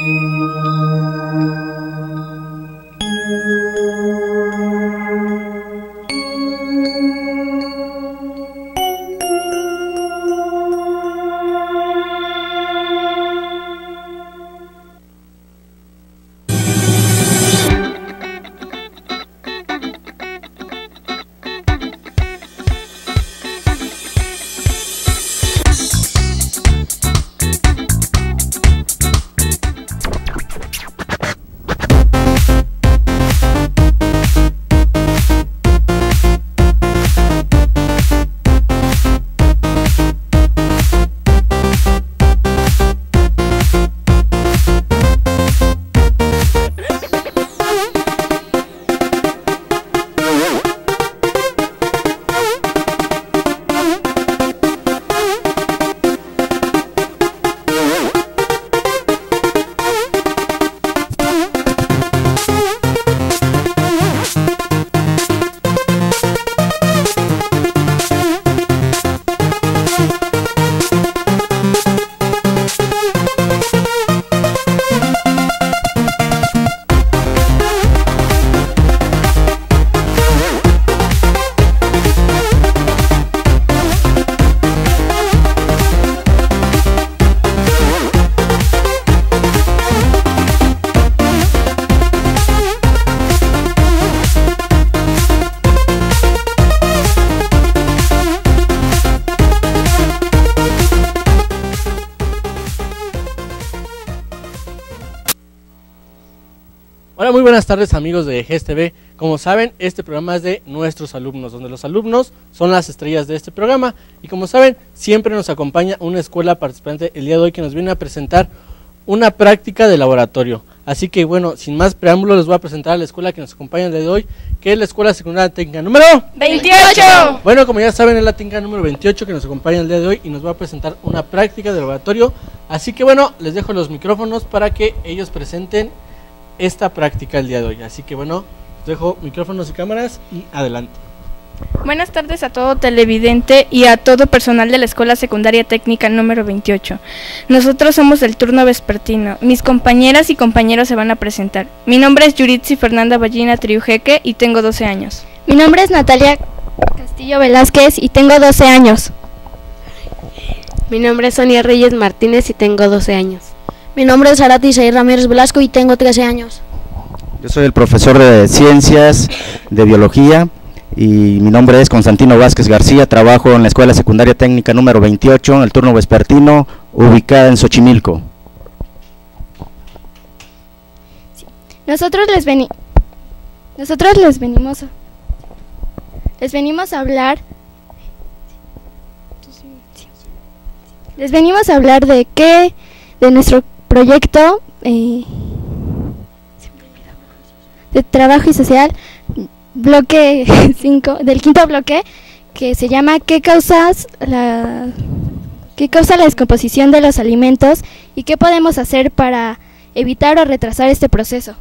You. Hola, muy buenas tardes amigos de GSTV. Como saben, este programa es de nuestros alumnos, donde los alumnos son las estrellas de este programa. Y como saben, siempre nos acompaña una escuela participante el día de hoy que nos viene a presentar una práctica de laboratorio. Así que bueno, sin más preámbulos, les voy a presentar a la escuela que nos acompaña el día de hoy, que es la Escuela Secundaria Técnica número 28. Bueno, como ya saben, es la técnica número 28 que nos acompaña el día de hoy y nos va a presentar una práctica de laboratorio. Así que bueno, les dejo los micrófonos para que ellos presenten esta práctica el día de hoy. Así que bueno, dejo micrófonos y cámaras y adelante. Buenas tardes a todo televidente y a todo personal de la Escuela Secundaria Técnica número 28. Nosotros somos del turno vespertino. Mis compañeras y compañeros se van a presentar. Mi nombre es Yuritsi Fernanda Ballina Triujeque y tengo 12 años. Mi nombre es Natalia Castillo Velázquez y tengo 12 años. Mi nombre es Sonia Reyes Martínez y tengo 12 años. Mi nombre es Arati Isaí Ramírez Velasco y tengo 13 años. Yo soy el profesor de Ciencias de Biología y mi nombre es Constantino Vázquez García. Trabajo en la Escuela Secundaria Técnica número 28 en el turno vespertino, ubicada en Xochimilco. Nosotros les veni Nosotros les venimos a les venimos a hablar les venimos a hablar de qué de nuestro proyecto eh, de trabajo y social bloque 5 del quinto bloque que se llama qué causas la qué causa la descomposición de los alimentos y qué podemos hacer para evitar o retrasar este proceso.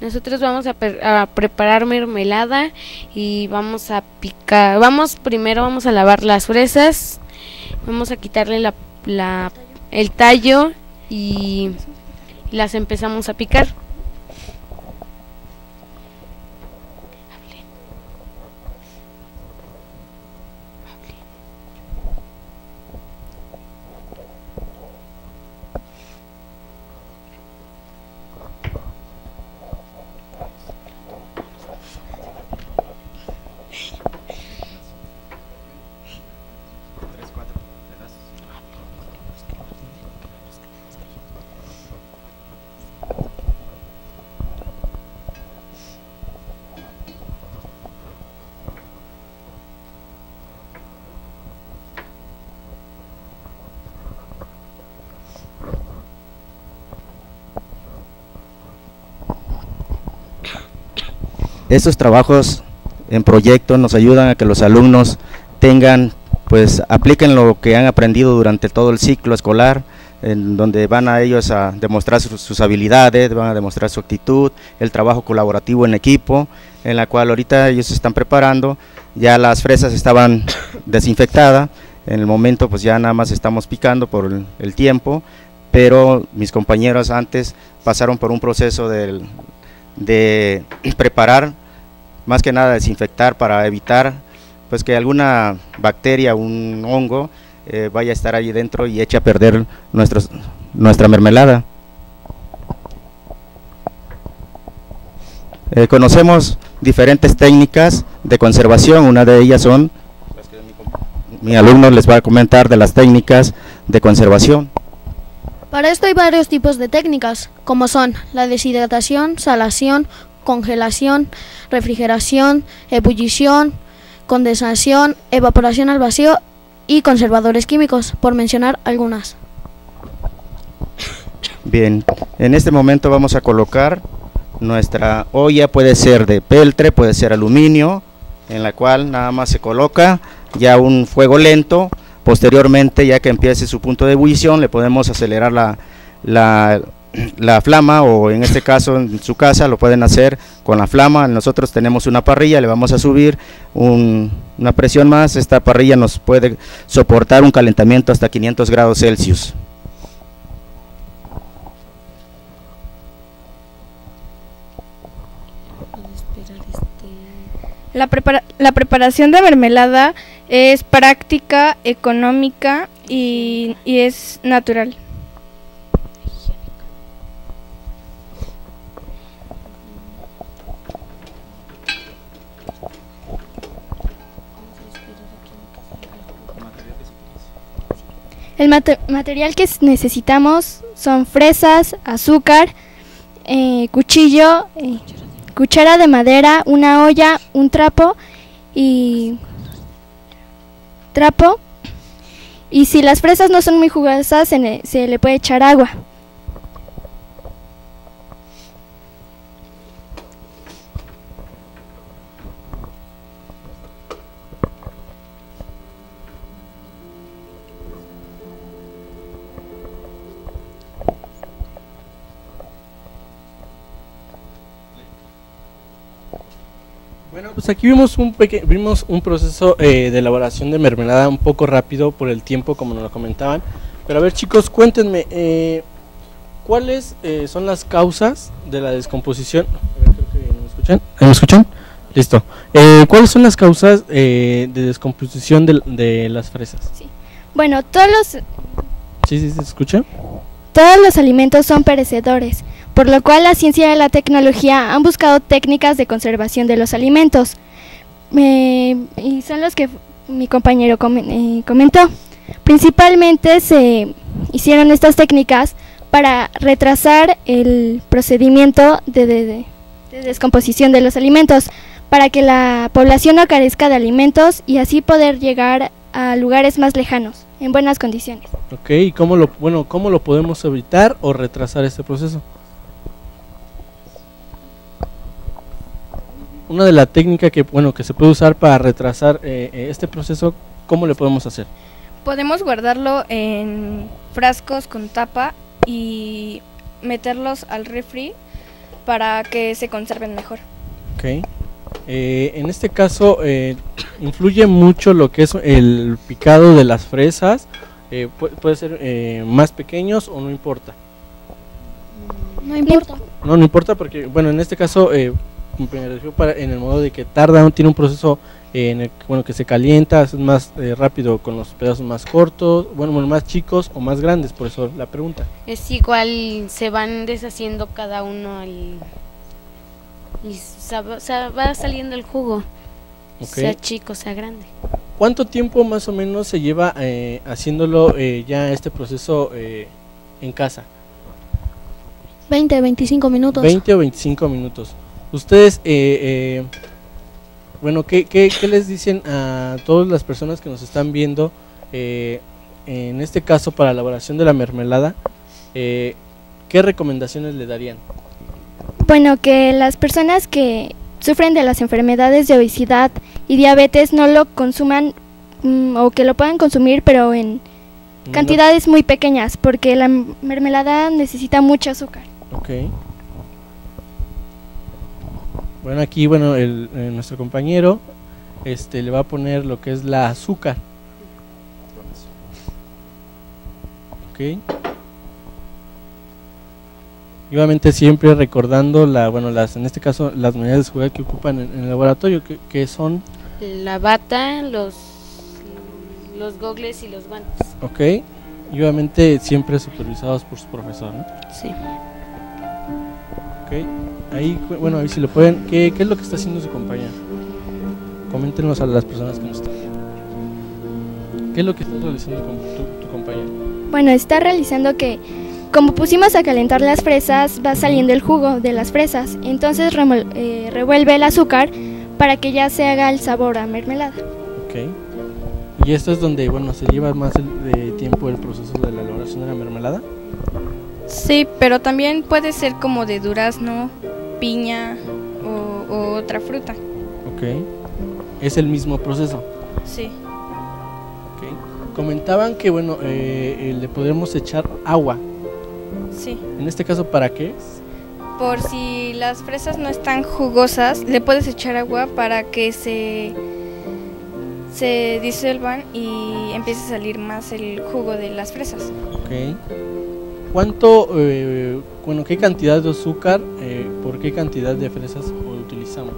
Nosotros vamos a, a, preparar mermelada y vamos a picar. Vamos primero vamos a lavar las fresas. Vamos a quitarle la, la el tallo y las empezamos a picar. Estos trabajos en proyecto nos ayudan a que los alumnos tengan, pues apliquen lo que han aprendido durante todo el ciclo escolar, en donde van a ellos a demostrar sus, habilidades, van a demostrar su actitud, el trabajo colaborativo en equipo, en la cual ahorita ellos se están preparando, ya las fresas estaban desinfectadas, en el momento pues ya nada más estamos picando por el, tiempo, pero mis compañeros antes pasaron por un proceso de preparar, más que nada desinfectar para evitar pues que alguna bacteria, un hongo eh, vaya a estar ahí dentro y eche a perder nuestros, nuestra mermelada. Eh, conocemos diferentes técnicas de conservación, una de ellas son, mi alumno les va a comentar de las técnicas de conservación. Para esto hay varios tipos de técnicas, como son la deshidratación, salación, congelación, refrigeración, ebullición, condensación, evaporación al vacío y conservadores químicos, por mencionar algunas. Bien, en este momento vamos a colocar nuestra olla, puede ser de peltre, puede ser aluminio, en la cual nada más se coloca ya un fuego lento. Posteriormente, ya que empiece su punto de ebullición, le podemos acelerar la, la, la flama o en este caso en su casa lo pueden hacer con la flama. Nosotros tenemos una parrilla, le vamos a subir un- una presión más. Esta parrilla nos puede soportar un calentamiento hasta 500 grados Celsius. La, prepara- la preparación de mermelada es práctica, económica y, y es natural. El mate- material que necesitamos son fresas, azúcar, eh, cuchillo, eh, cuchara de madera, una olla, un trapo y trapo. Y si las fresas no son muy jugosas, se, se le puede echar agua. Bueno, pues aquí vimos un peque- vimos un proceso eh, de elaboración de mermelada un poco rápido por el tiempo, como nos lo comentaban. Pero a ver, chicos, cuéntenme, eh, ¿cuáles eh, son las causas de la descomposición? A ver, creo que no me escuchan. ¿Ahí ¿Me escuchan? Listo. Eh, ¿Cuáles son las causas eh, de descomposición de, de las fresas? Bueno, todos los, ¿Sí, sí, se escucha? todos los alimentos son perecedores, por lo cual la ciencia y la tecnología han buscado técnicas de conservación de los alimentos. Y son los que mi compañero eh, comentó. Principalmente se hicieron estas técnicas para retrasar el procedimiento de, de- de- de descomposición de los alimentos, para que la población no carezca de alimentos y así poder llegar a lugares más lejanos, en buenas condiciones. Ok, ¿y bueno, cómo lo podemos evitar o retrasar este proceso? Una de las técnicas que, bueno, que se puede usar para retrasar eh, eh, este proceso, ¿cómo le podemos hacer? Podemos guardarlo en frascos con tapa y meterlos al refri para que se conserven mejor. Ok. Eh, en este caso, eh, influye mucho lo que es el picado de las fresas. eh, pu- puede ser eh, más pequeños o no importa. No importa. No, no importa porque, bueno, en este caso, eh, me refiero para, en el modo de que tarda, tiene un proceso eh, en el que, bueno, que se calienta, es más eh, rápido con los pedazos más cortos, bueno, bueno, más chicos o más grandes, por eso la pregunta. Es igual, se van deshaciendo cada uno al... Y va- sa- va saliendo el jugo, sea chico, sea grande. ¿Cuánto tiempo más o menos se lleva eh, haciéndolo eh, ya este proceso eh, en casa? 20, 25 minutos. 20 o 25 minutos. Ustedes, eh, eh, bueno, ¿qué, qué, qué les dicen a todas las personas que nos están viendo? eh, en este caso, para la elaboración de la mermelada, eh, ¿qué recomendaciones le darían? Bueno, que las personas que sufren de las enfermedades de obesidad y diabetes no lo consuman mm, o que lo puedan consumir, pero en cantidades muy pequeñas, porque la mermelada necesita mucho azúcar. Ok. Bueno, aquí, bueno, el, eh, nuestro compañero este, le va a poner lo que es la azúcar. Ok. Y obviamente siempre recordando la, bueno, las, en este caso, las medidas de seguridad que ocupan en, en el laboratorio, que, que son, La bata, los, los gogles y los guantes. ok. Y obviamente siempre supervisados por su profesor, ¿no? Sí. Ok, ahí, bueno, ahí si lo pueden, ¿qué, qué es lo que está haciendo su compañero? Coméntenos a las personas que nos están. ¿Qué es lo que está realizando tu, tu- tu compañero? Bueno, está realizando que, como pusimos a calentar las fresas, va saliendo el jugo de las fresas. Entonces remol- eh, revuelve el azúcar para que ya se haga el sabor a mermelada. Ok. Y esto es donde, bueno, se lleva más el, de tiempo el proceso de la elaboración de la mermelada. Sí, pero también puede ser como de durazno, piña o, o otra fruta. Ok. Es el mismo proceso. Sí. Ok. Comentaban que, bueno, eh, eh, le podemos echar agua. Sí. En este caso, ¿para qué es? Por si las fresas no están jugosas, le puedes echar agua para que se, se disuelvan y empiece a salir más el jugo de las fresas. Ok. ¿Cuánto, eh, bueno, qué cantidad de azúcar, eh, por qué cantidad de fresas utilizamos?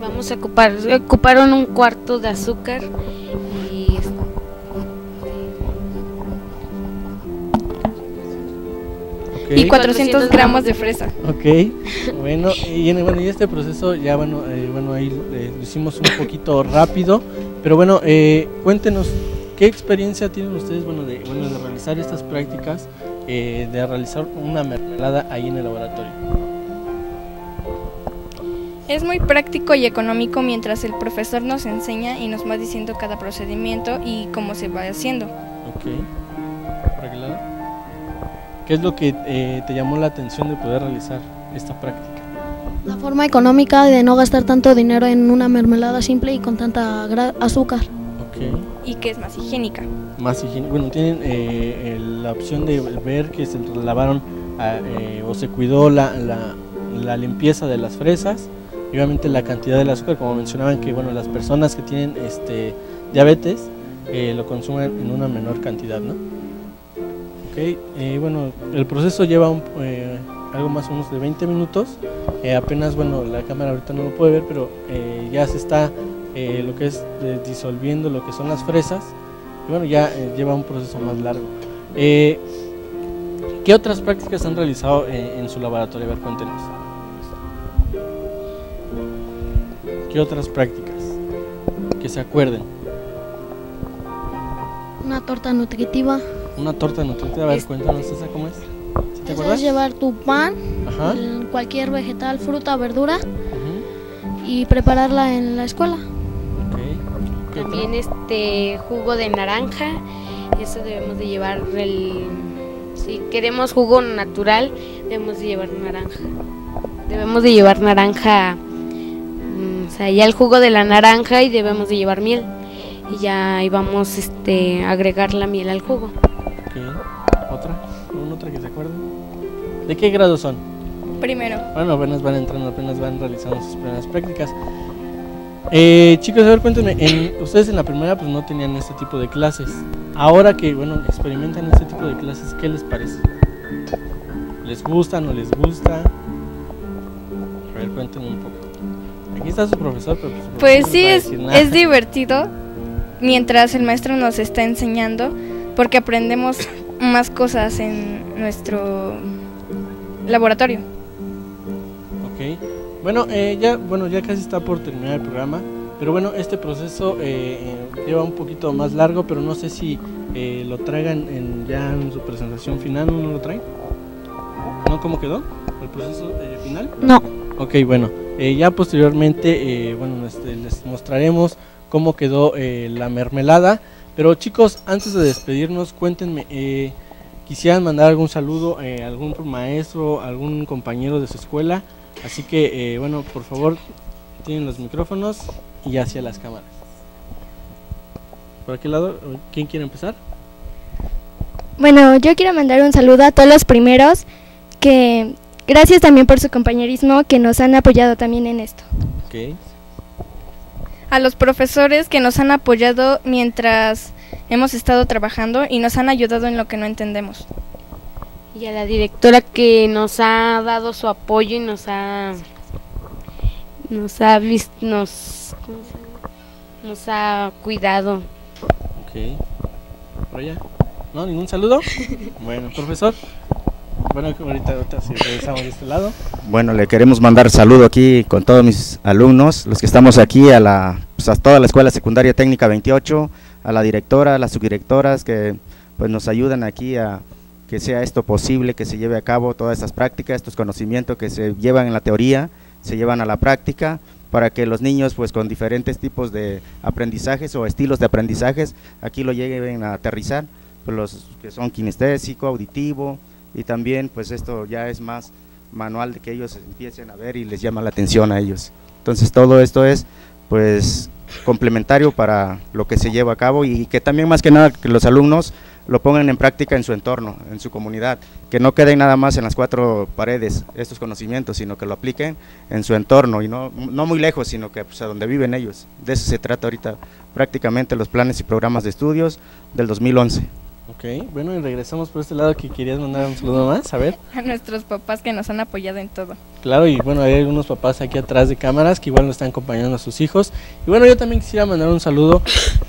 Vamos a ocupar, ocuparon un cuarto de azúcar y Ok. Y 400 400 gramos de fresa. Ok, bueno, y, en- bueno, y este proceso ya, bueno, eh, bueno ahí eh, lo hicimos un poquito rápido, pero bueno, eh, cuéntenos, ¿qué experiencia tienen ustedes, bueno, de, bueno, de realizar estas prácticas, eh, de realizar una mermelada ahí en el laboratorio? Es muy práctico y económico mientras el profesor nos enseña y nos va diciendo cada procedimiento y cómo se va haciendo. Ok, ¿por aquel lado? ¿Qué es lo que eh, te llamó la atención de poder realizar esta práctica? La forma económica de no gastar tanto dinero en una mermelada simple y con tanta azúcar. Y que es más higiénica. más higiénico. Bueno, tienen eh, la opción de ver que se lavaron ah, eh, o se cuidó la, la, la limpieza de las fresas y obviamente la cantidad del azúcar, como mencionaban que bueno, las personas que tienen este diabetes eh, lo consumen en una menor cantidad, ¿no? Ok, bueno, el proceso lleva un, algo más o menos de 20 minutos. Eh, apenas, bueno, la cámara ahorita no lo puede ver, pero eh, ya se está eh, lo que es eh, disolviendo lo que son las fresas. Y bueno, ya eh, lleva un proceso más largo. Eh, ¿Qué otras prácticas han realizado en su laboratorio? A ver, cuéntenos. ¿Qué otras prácticas? Que se acuerden. Una torta nutritiva. Una torta nutritiva, a ver, cuéntanos esa cómo es. ¿Sí ¿Te acuerdas? es llevar tu pan, Ajá. cualquier vegetal, fruta, verdura y prepararla en la escuela. También este jugo de naranja. Eso debemos de llevar el si queremos jugo natural, debemos de llevar naranja. Debemos de llevar naranja mm, o sea, ya el jugo de la naranja y debemos de llevar miel. Y ya ahí vamos este a agregar la miel al jugo. ¿Otra? ¿Alguna otra que se acuerden? ¿De qué grado son? Primero, Bueno, apenas van entrando, apenas van realizando sus primeras prácticas. Eh, chicos, a ver, cuéntenme, en- ustedes en la primera pues no tenían este tipo de clases. Ahora que, bueno, experimentan este tipo de clases, ¿qué les parece? ¿Les gusta, no les gusta? A ver, cuéntenme un poco. Aquí está su profesor, pero pues, su pues sí, es, es divertido mientras el maestro nos está enseñando porque aprendemos más cosas en nuestro laboratorio. Ok. Bueno, eh, ya, bueno, ya casi está por terminar el programa, pero bueno, este proceso eh, eh, lleva un poquito más largo, pero no sé si eh, lo traigan en, ya en su presentación final, ¿no, no lo traen? ¿No cómo quedó el proceso eh, final? No. Ok, bueno, eh, ya posteriormente, eh, bueno, este, les mostraremos cómo quedó eh, la mermelada, pero chicos, antes de despedirnos, cuéntenme, eh, quisieran mandar algún saludo eh, a algún maestro, algún compañero de su escuela, así que, eh, bueno, por favor, tienen los micrófonos y hacia las cámaras. ¿Por aquel lado? ¿Quién quiere empezar? Bueno, yo quiero mandar un saludo a todos los primeros que gracias también por su compañerismo que nos han apoyado también en esto. Ok. A los profesores que nos han apoyado mientras hemos estado trabajando y nos han ayudado en lo que no entendemos. Y a la directora que nos ha dado su apoyo y nos ha nos ha visto nos nos ha cuidado. Ok. ¿Por allá? ¿No? ¿Ningún saludo? bueno, profesor. Bueno, ahorita, ahorita sí, regresamos de este lado. Bueno, le queremos mandar saludo aquí con todos mis alumnos, los que estamos aquí, a, la, pues, a toda la Escuela Secundaria Técnica 28, a la directora, a las subdirectoras que pues nos ayudan aquí a que sea esto posible, que se lleve a cabo todas estas prácticas, estos conocimientos que se llevan en la teoría, se llevan a la práctica, para que los niños pues con diferentes tipos de aprendizajes o estilos de aprendizajes aquí lo lleguen a aterrizar, pues los que son kinestésico, auditivo y también pues esto ya es más manual de que ellos empiecen a ver y les llama la atención a ellos. Entonces todo esto es pues complementario para lo que se lleva a cabo y que también más que nada que los alumnos lo pongan en práctica en su entorno, en su comunidad, que no queden nada más en las cuatro paredes estos conocimientos, sino que lo apliquen en su entorno y no, no muy lejos, sino que pues, a donde viven ellos. De eso se trata ahorita prácticamente los planes y programas de estudios del 2011. Ok, bueno, y regresamos por este lado que querías mandar un saludo más, a ver. A nuestros papás que nos han apoyado en todo. Claro, y bueno, hay algunos papás aquí atrás de cámaras que igual nos están acompañando a sus hijos. Y bueno, yo también quisiera mandar un saludo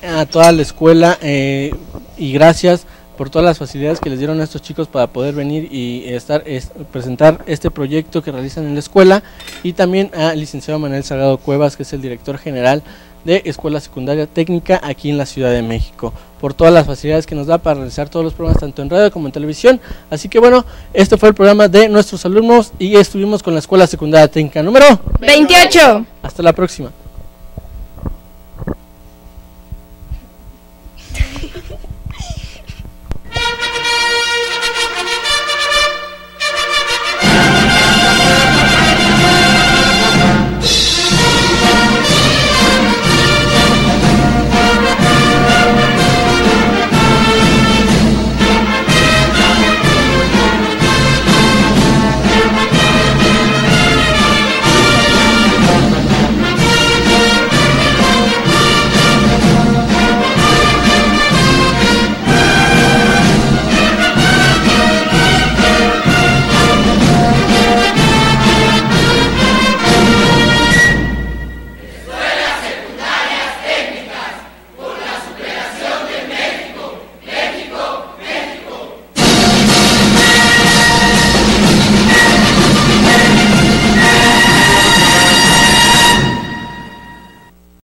a toda la escuela eh, y gracias por todas las facilidades que les dieron a estos chicos para poder venir y estar es- presentar este proyecto que realizan en la escuela y también al licenciado Manuel Salgado Cuevas, que es el director general de Escuela Secundaria Técnica aquí en la Ciudad de México, por todas las facilidades que nos da para realizar todos los programas tanto en radio como en televisión. Así que bueno, este fue el programa de nuestros alumnos y estuvimos con la Escuela Secundaria Técnica número. 28. Hasta la próxima.